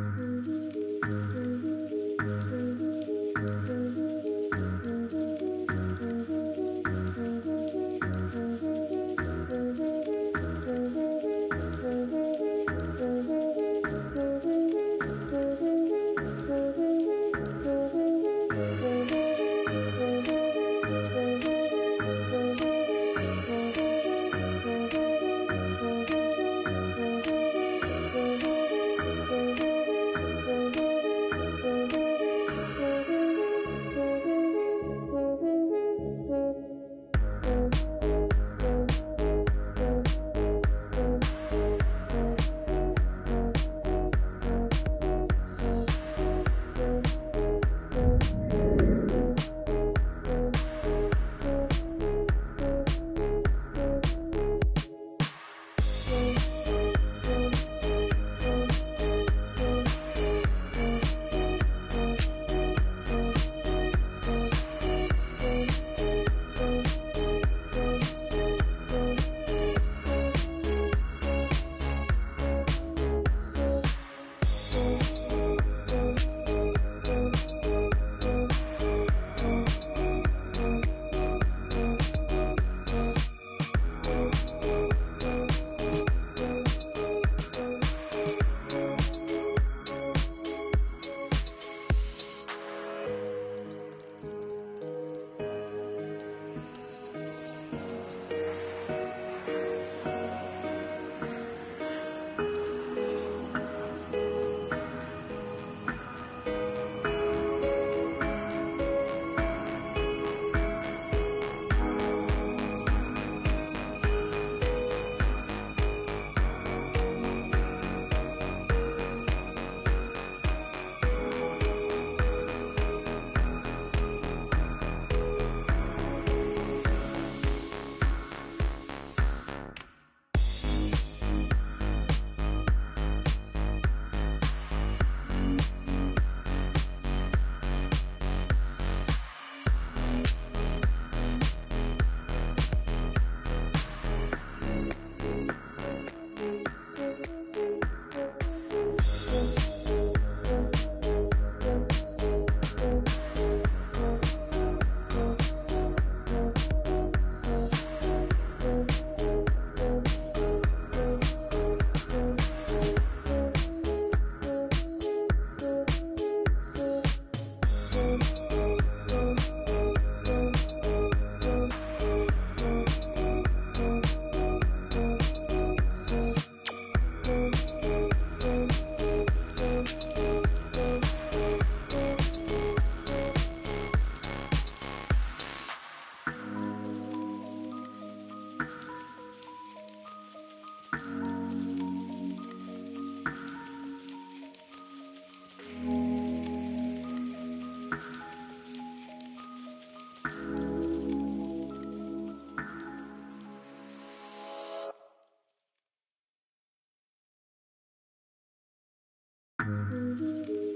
Mm-hmm.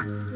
Mm-hmm.